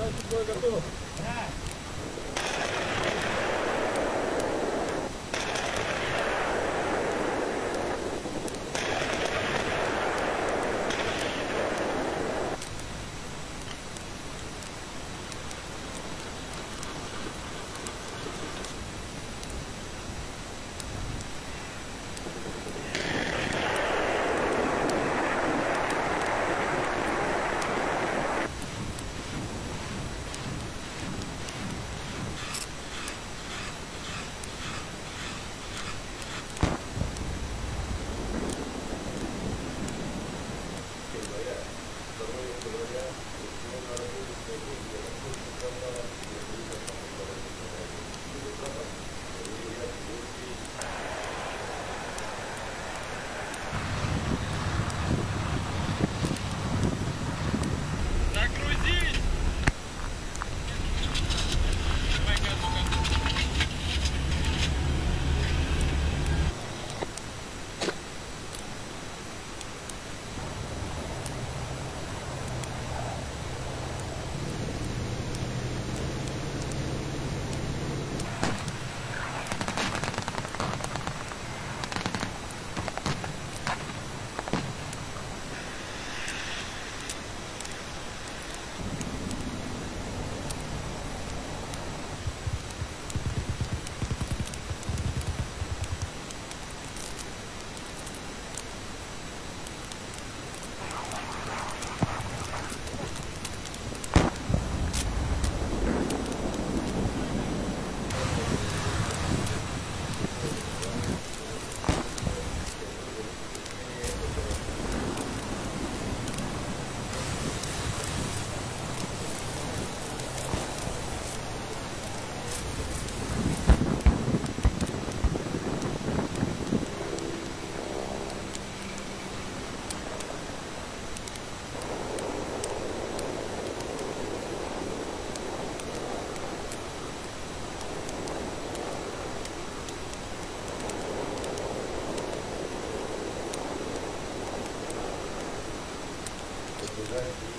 Да, готов. Да. Exactly.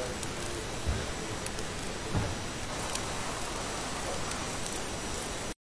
Thank you.